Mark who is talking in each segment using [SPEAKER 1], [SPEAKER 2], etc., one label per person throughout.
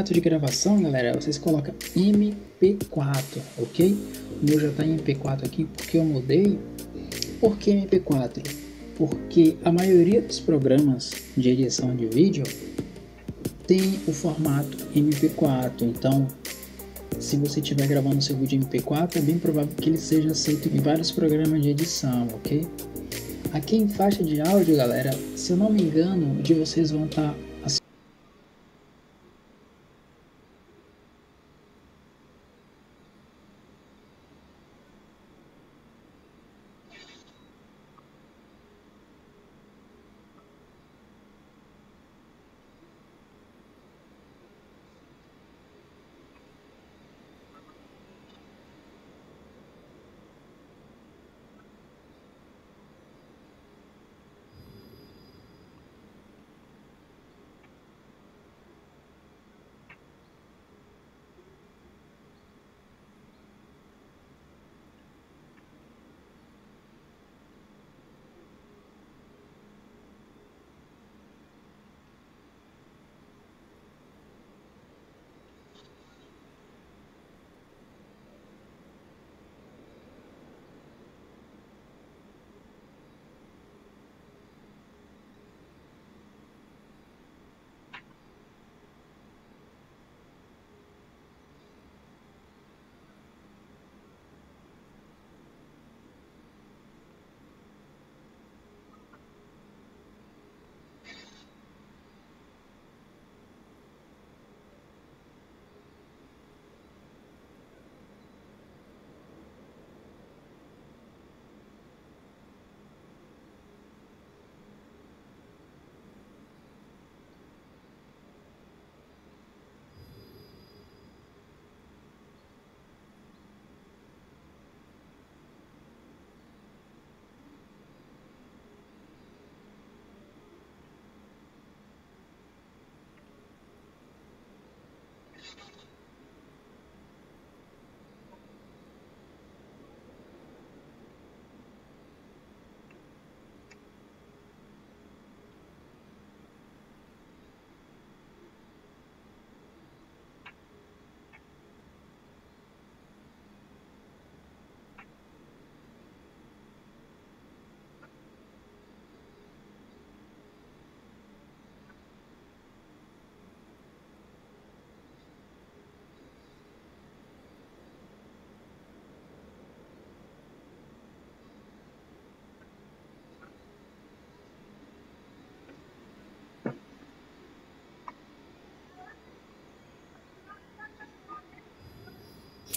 [SPEAKER 1] formato de gravação, galera, vocês colocam MP4, ok? O meu já está em MP4 aqui porque eu mudei. Por que MP4? Porque a maioria dos programas de edição de vídeo tem o formato MP4, então se você estiver gravando seu vídeo em MP4, é bem provável que ele seja aceito em vários programas de edição, ok? Aqui em faixa de áudio, galera, se eu não me engano, de vocês vão estar tá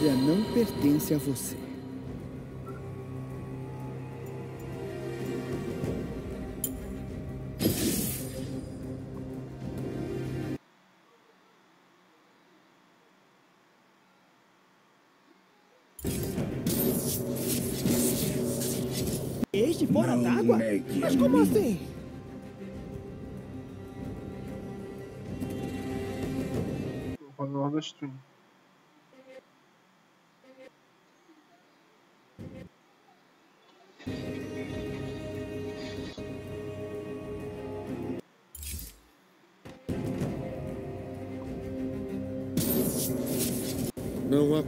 [SPEAKER 2] dia, a vitória não pertence a você.
[SPEAKER 3] Este fora d'água? Mas como assim?
[SPEAKER 4] Honor da Stream.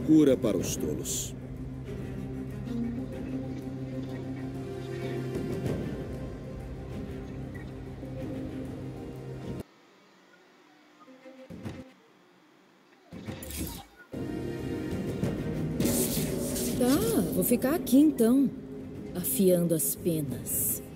[SPEAKER 5] Não há cura para os tolos.
[SPEAKER 6] Tá, vou ficar aqui então, afiando as penas.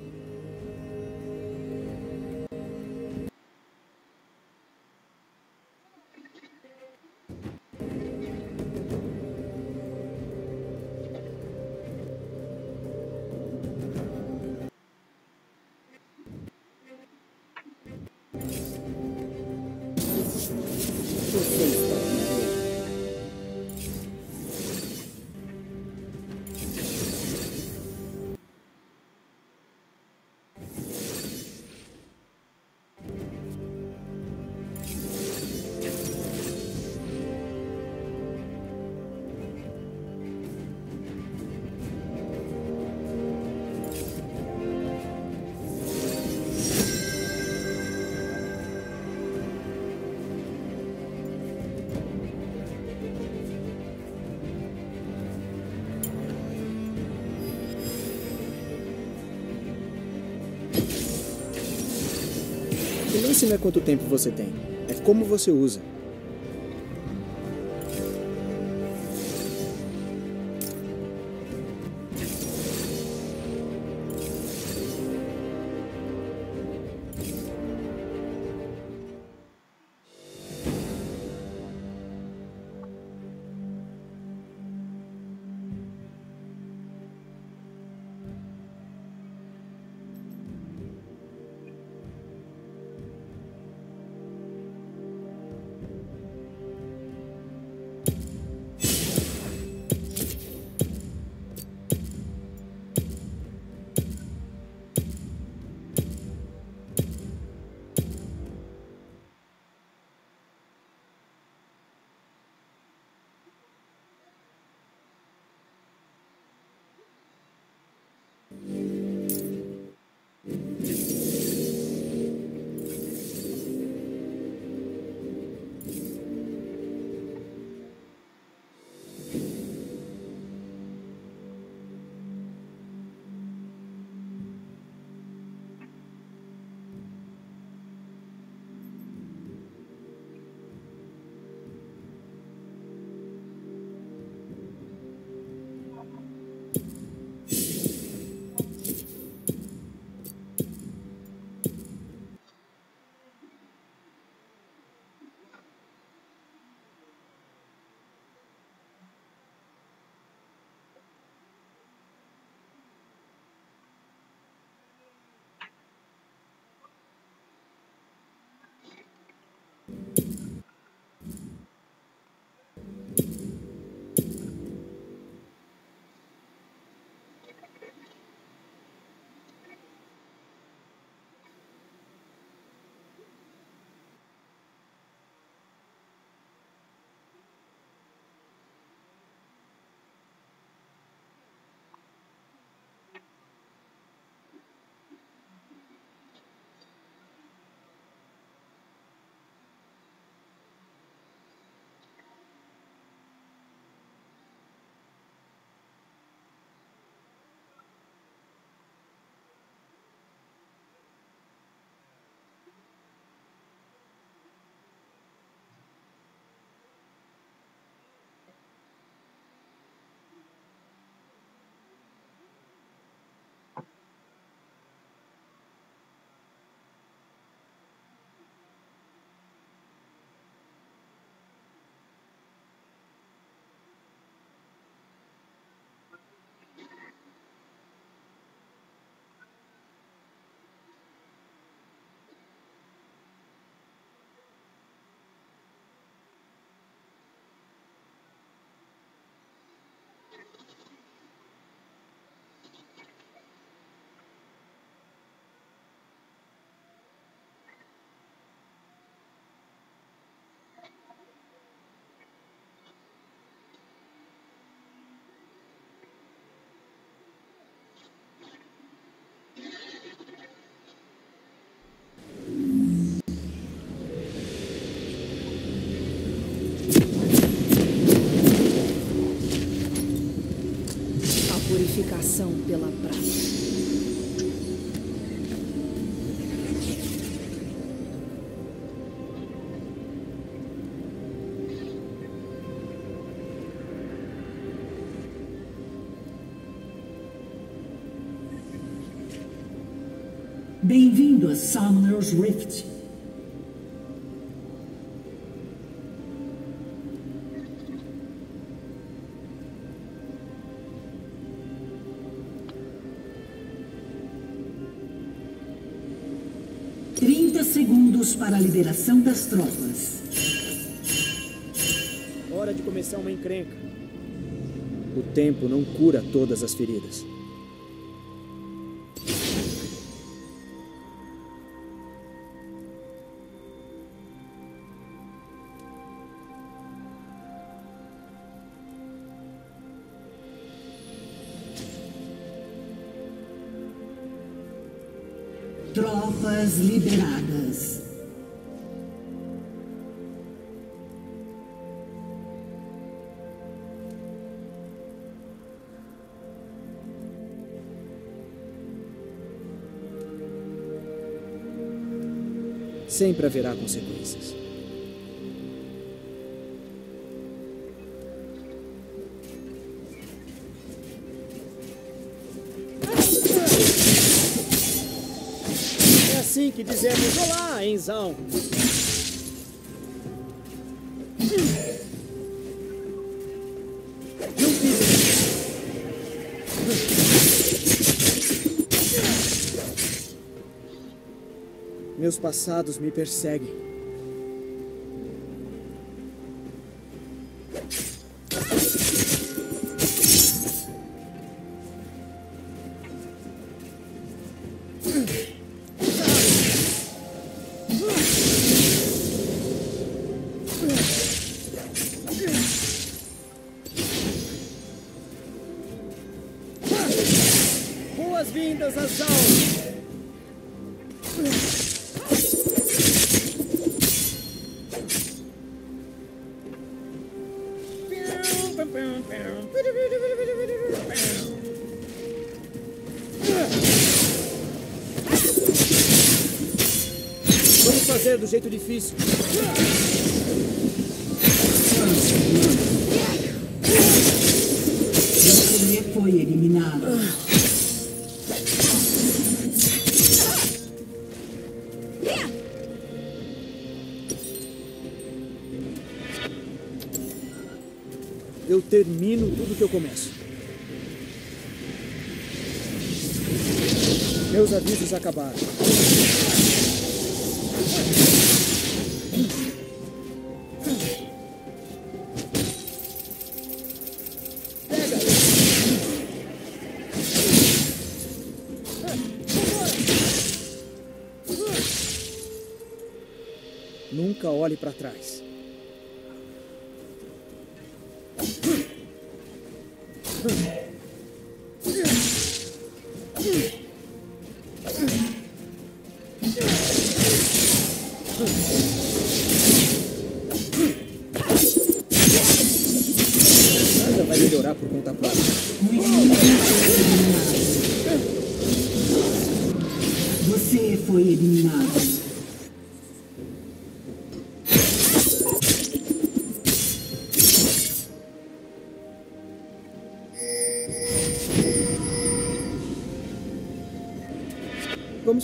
[SPEAKER 3] Lance não é quanto tempo você tem, é como você usa.
[SPEAKER 6] Purificação pela prática.
[SPEAKER 7] Bem-vindo a Summoner's Rift. Para a liberação das tropas.
[SPEAKER 3] Hora de começar uma encrenca. O tempo não cura todas as feridas. Sempre haverá consequências. É assim que dizemos olá, Enzão. Meus passados me perseguem. Jeito difícil.
[SPEAKER 7] Você foi eliminado.
[SPEAKER 3] Eu termino tudo que eu começo. Meus avisos acabaram. Nunca olhe para trás.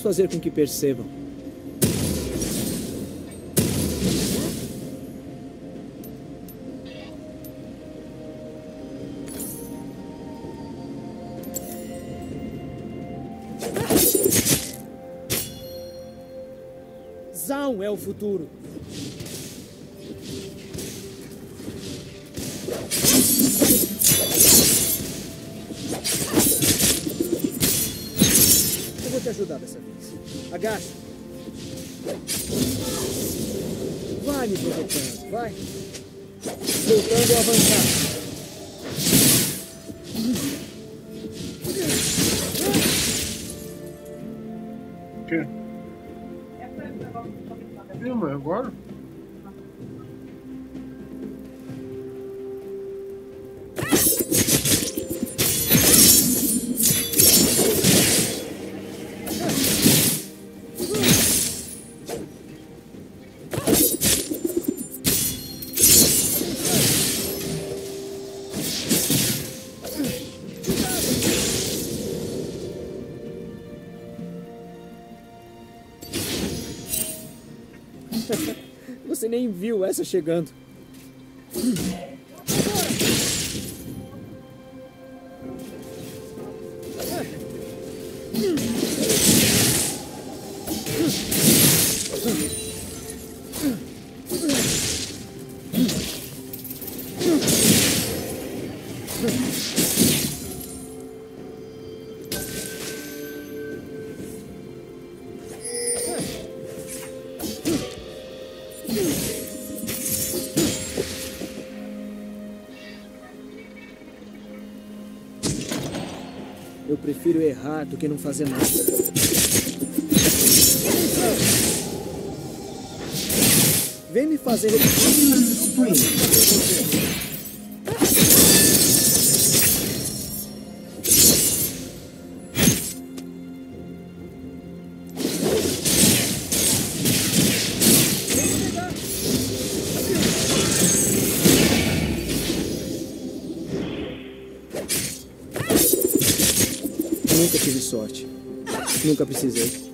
[SPEAKER 3] Fazer com que percebam. Zaun é o futuro. Eu vou te ajudar dessa vez. Agacha. Vai me provocando, vai. Voltando a avançar. Nem viu essa chegando. Eu prefiro errar do que não fazer nada. Vem me fazer. Nunca precisei.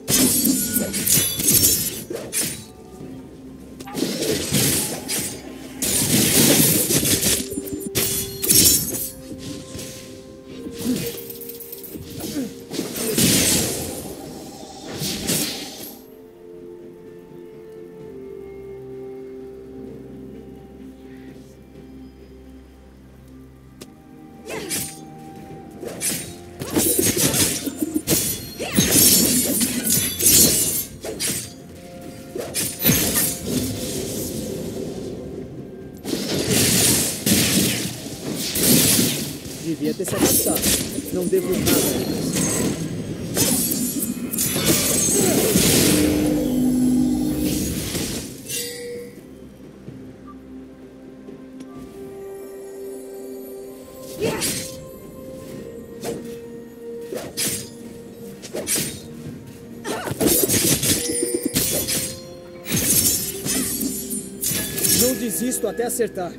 [SPEAKER 3] Não desisto até acertar.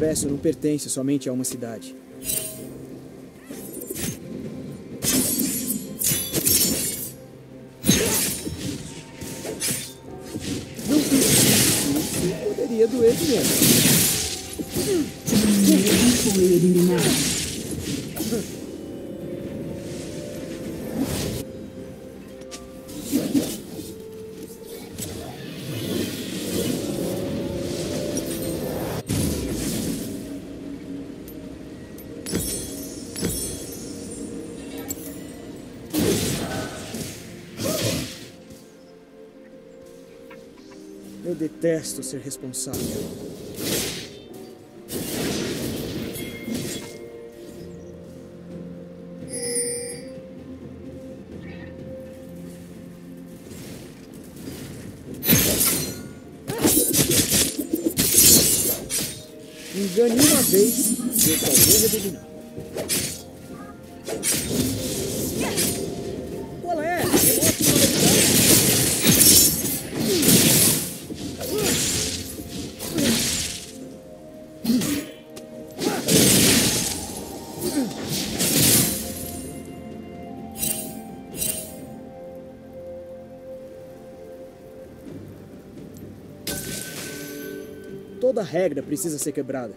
[SPEAKER 3] O progresso não pertence somente a uma cidade. Detesto ser responsável. Engane uma vez e eu só vou rebobinar. Regra precisa ser quebrada.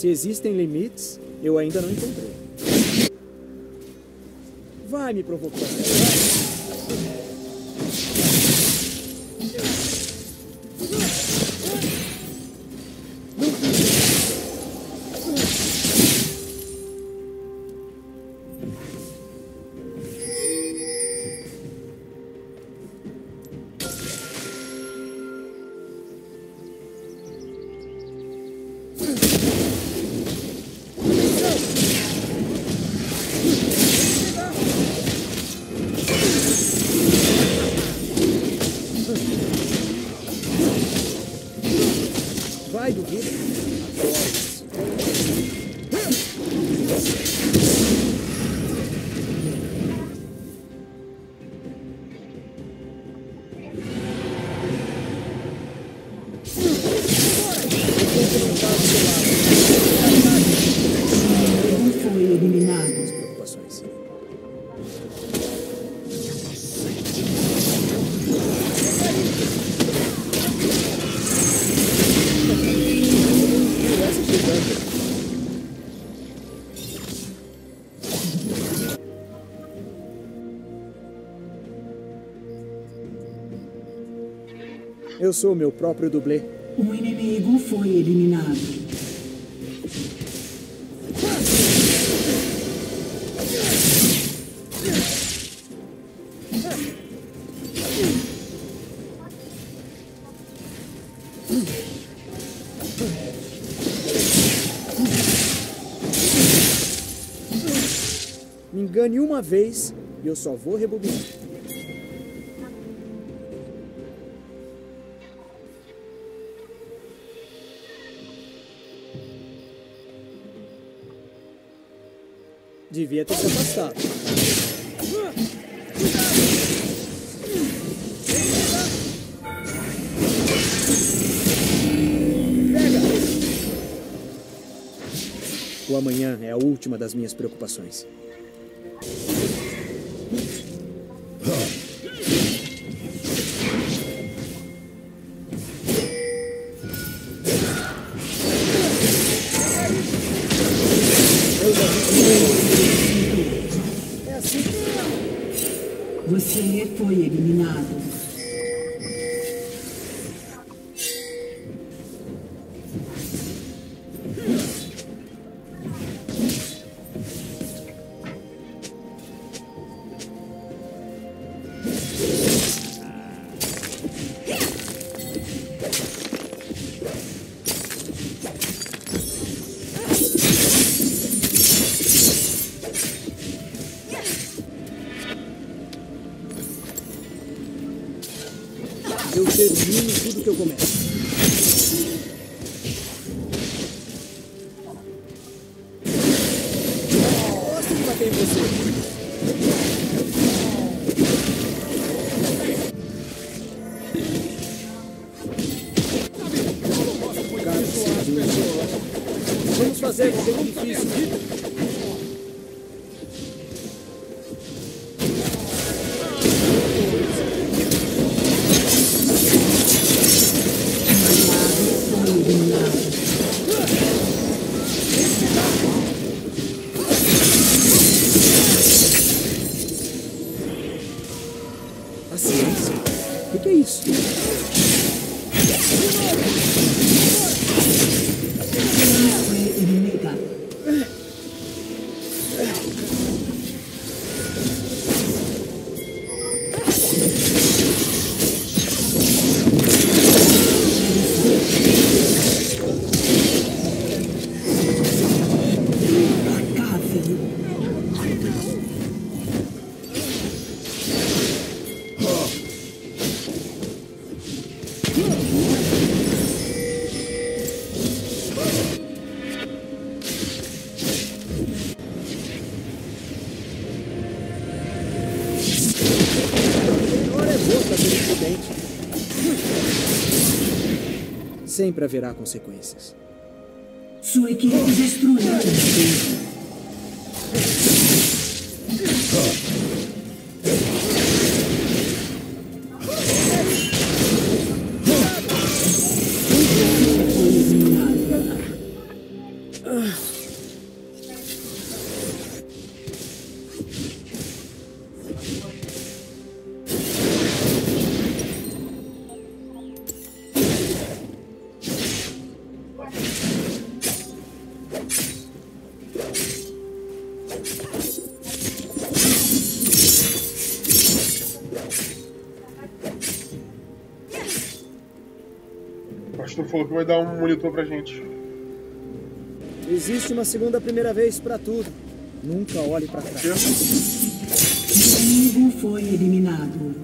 [SPEAKER 3] Se existem limites, eu ainda não encontrei. Vai me provocando. Vai, duvida. Eu sou meu próprio dublê.
[SPEAKER 7] Um inimigo foi eliminado.
[SPEAKER 3] Me engane uma vez e eu só vou rebobinar. Devia ter se afastado. O amanhã é a última das minhas preocupações.
[SPEAKER 7] Você foi
[SPEAKER 3] Sempre haverá consequências.
[SPEAKER 7] Sua equipe destruiu
[SPEAKER 4] falou que vai dar um monitor pra gente.
[SPEAKER 3] Existe uma segunda primeira vez pra tudo. Nunca olhe pra trás.
[SPEAKER 7] Inimigo foi eliminado.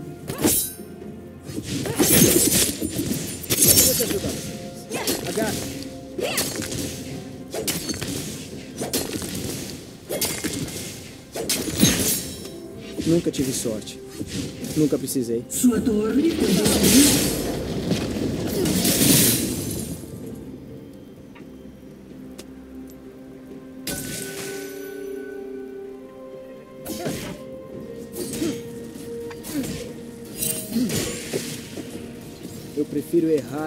[SPEAKER 3] Vou te ajudar. Agacha. Nunca tive sorte. Nunca precisei.
[SPEAKER 7] Sua torre foi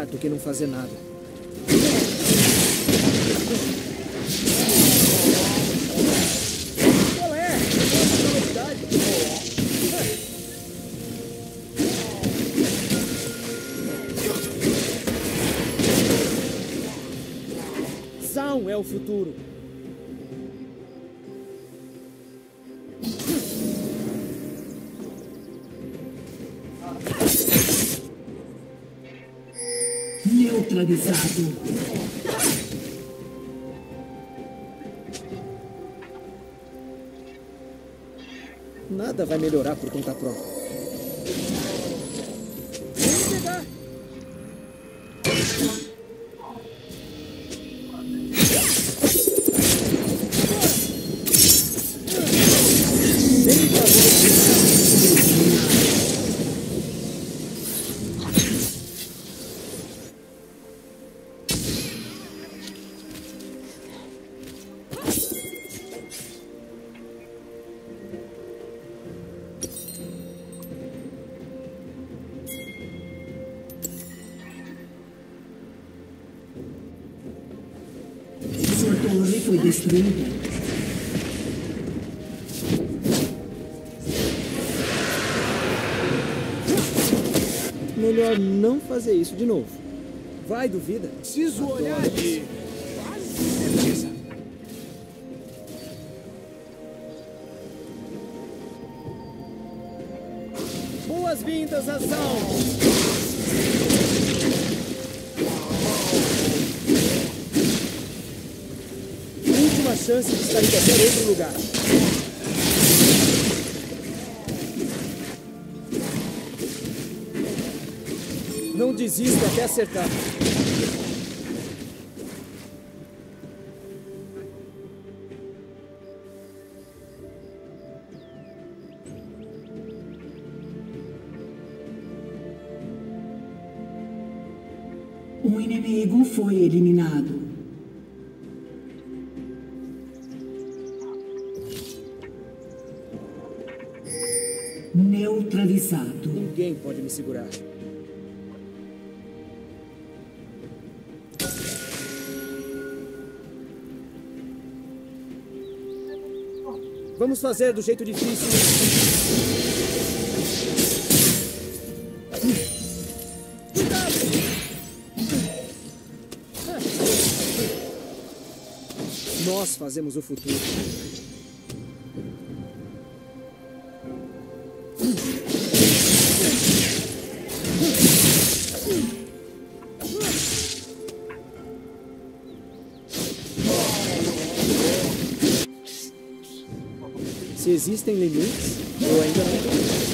[SPEAKER 3] do que não fazer nada. Qual é? Zaun é o futuro.
[SPEAKER 7] Neutralizado.
[SPEAKER 3] Nada vai melhorar por conta própria. Fazer isso de novo. Vai, duvida.
[SPEAKER 5] Preciso olhar de quase certeza.
[SPEAKER 3] Boas-vindas a Zaun! Última chance de estar em qualquer outro lugar. Não desista até acertar.
[SPEAKER 7] Um inimigo foi eliminado. Neutralizado.
[SPEAKER 3] Ninguém pode me segurar. Vamos fazer do jeito difícil. Nós fazemos o futuro. Existem limites, eu ainda não quebrada.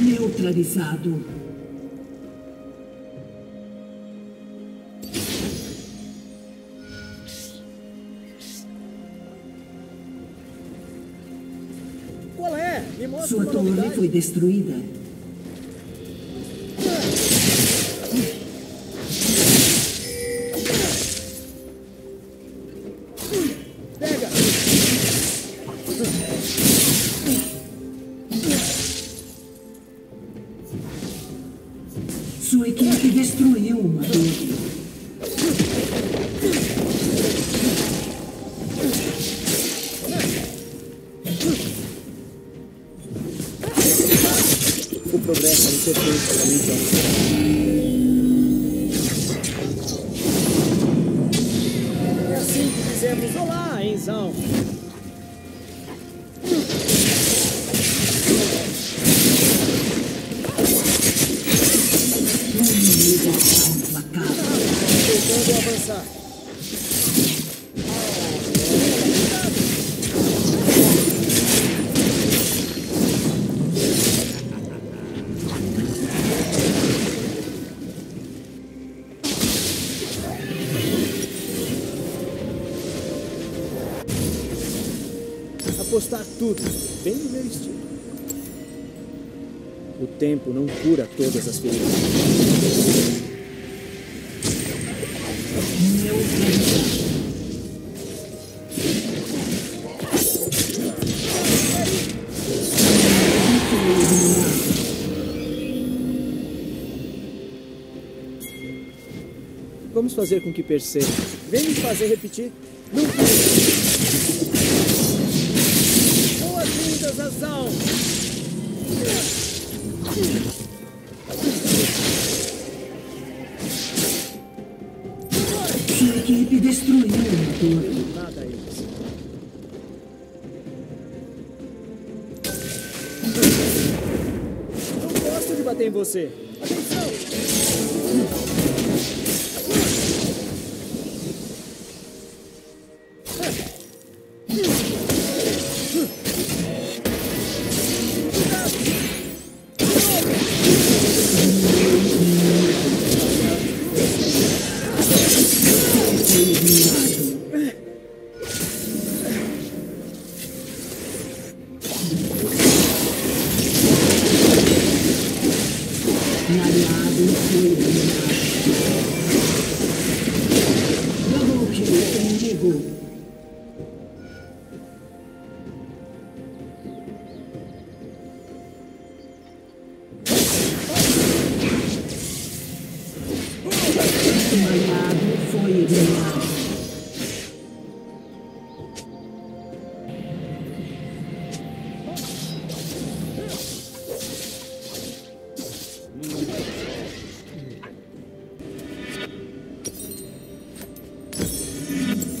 [SPEAKER 7] Neutralizado.
[SPEAKER 3] É? Me mostra
[SPEAKER 7] Sua
[SPEAKER 3] tempo não cura todas as feridas. Vamos fazer com que perceba. Vem me fazer repetir. Não. Boas-vindas, ação!
[SPEAKER 7] Sua equipe destruiu torre.
[SPEAKER 3] Nada eles. Não gosto de bater em você.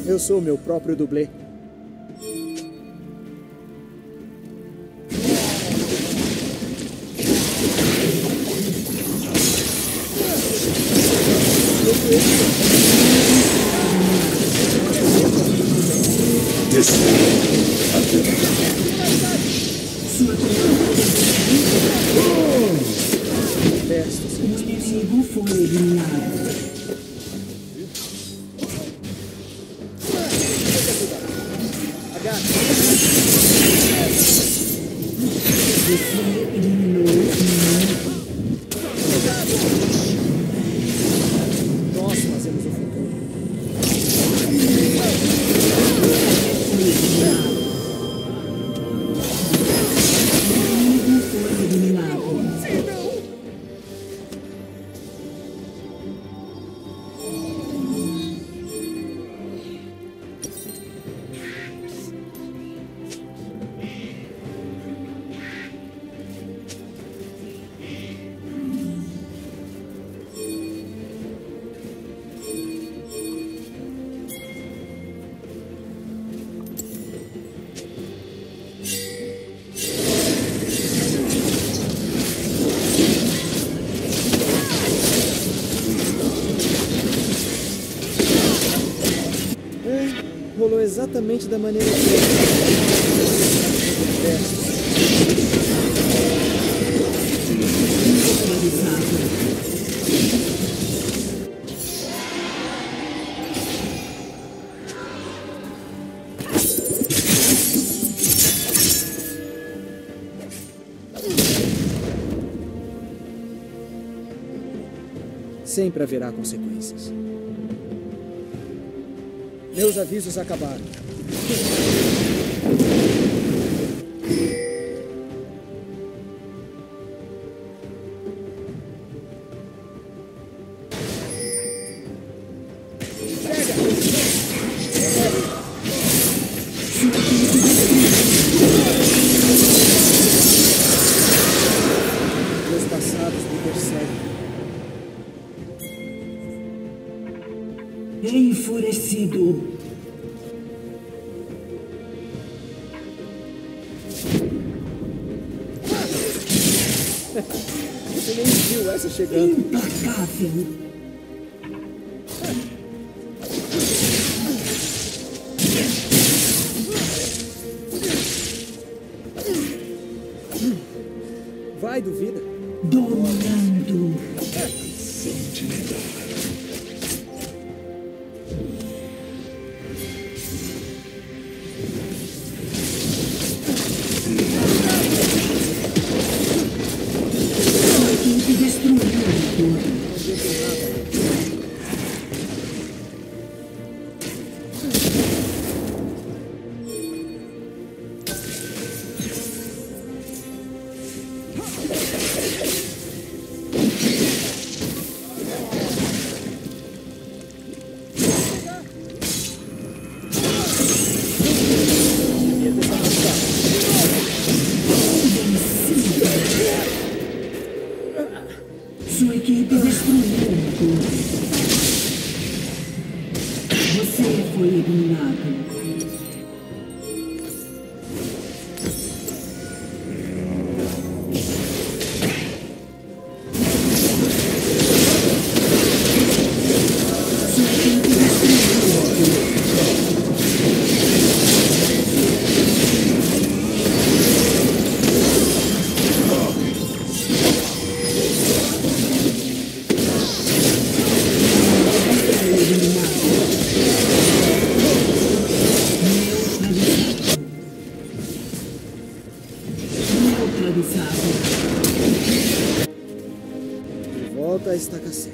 [SPEAKER 3] Eu sou meu próprio dublê. Exatamente da maneira. Testes.
[SPEAKER 7] Neutralizado.
[SPEAKER 3] Sempre haverá consequências. Meus avisos acabaram. Meus
[SPEAKER 7] Implacável.
[SPEAKER 3] Vai, duvida.
[SPEAKER 7] Dominando. Sua
[SPEAKER 3] De volta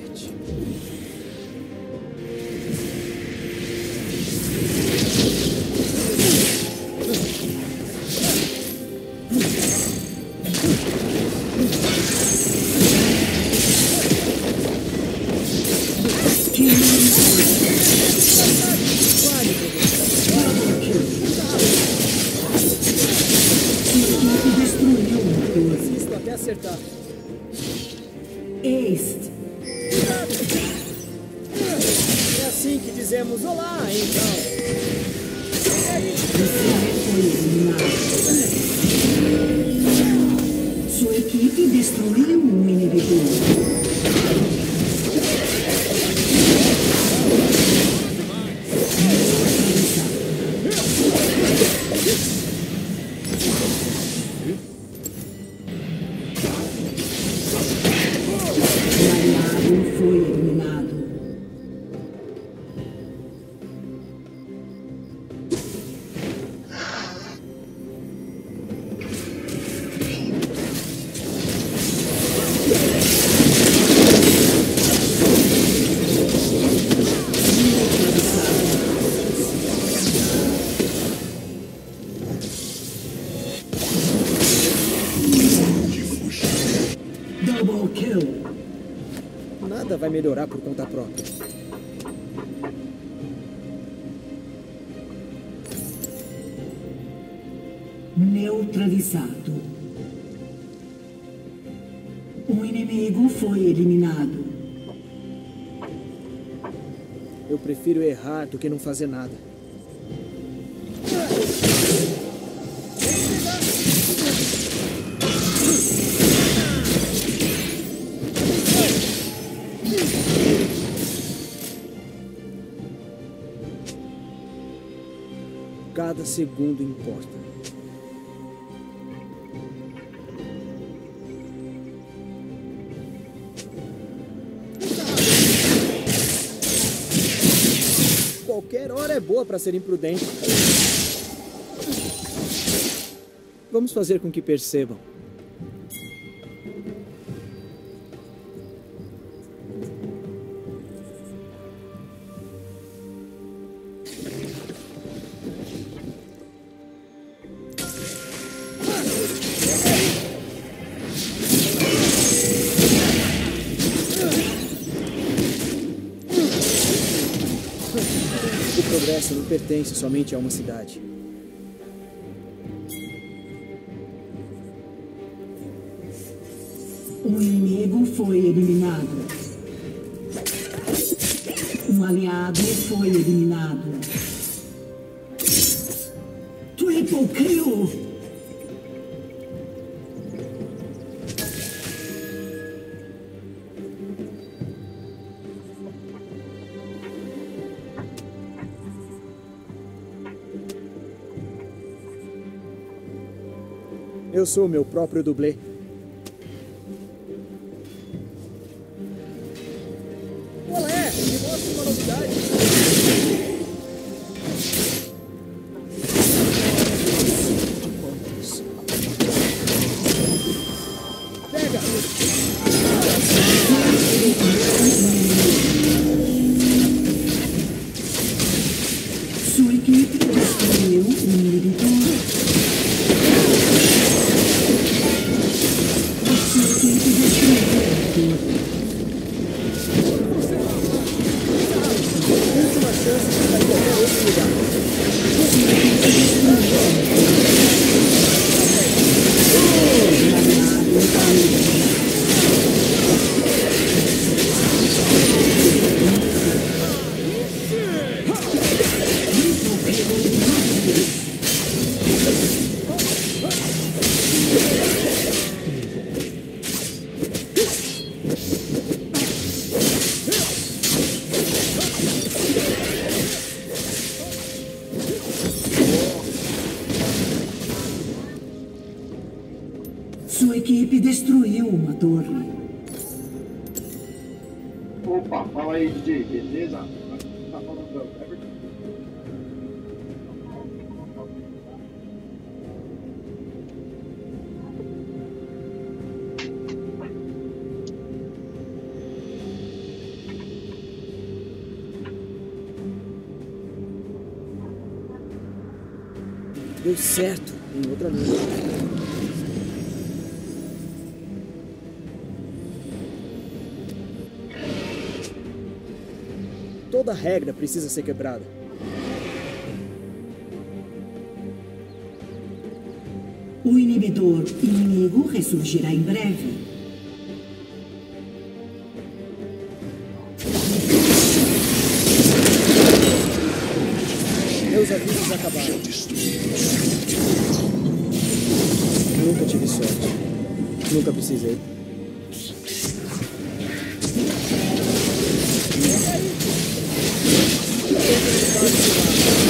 [SPEAKER 3] melhorar por conta própria.
[SPEAKER 7] Neutralizado. O inimigo foi eliminado.
[SPEAKER 3] Eu prefiro errar do que não fazer nada. cada segundo importa. Qualquer hora é boa para ser imprudente. Vamos fazer com que percebam. O progresso não pertence somente a uma cidade.
[SPEAKER 7] O inimigo foi eliminado. Um aliado foi eliminado. Triple kill!
[SPEAKER 3] Eu sou meu próprio dublê. Deu certo em outra língua. Toda regra precisa ser quebrada.
[SPEAKER 7] O inibidor inimigo ressurgirá em breve. やった!